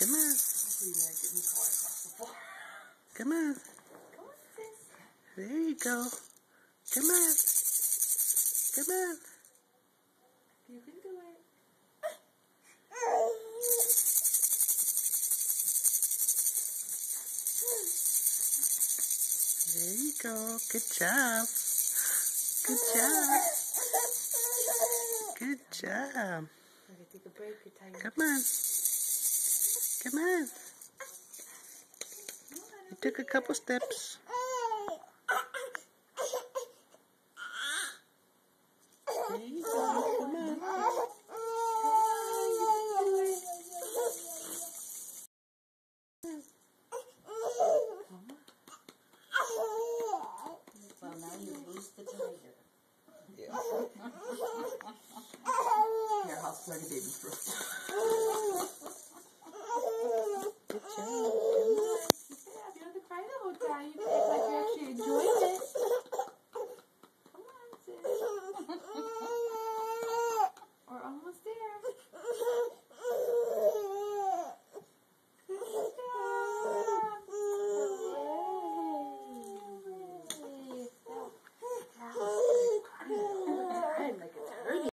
Come on. Come on. There you go. Come on. Come on. You can do it. There you go. Good job. Good job. Good job. Okay, take a break. You're tired. Come on. Come on. You took a couple steps. Well, now you lose the tiger. Yeah. Here, I'll start a baby first.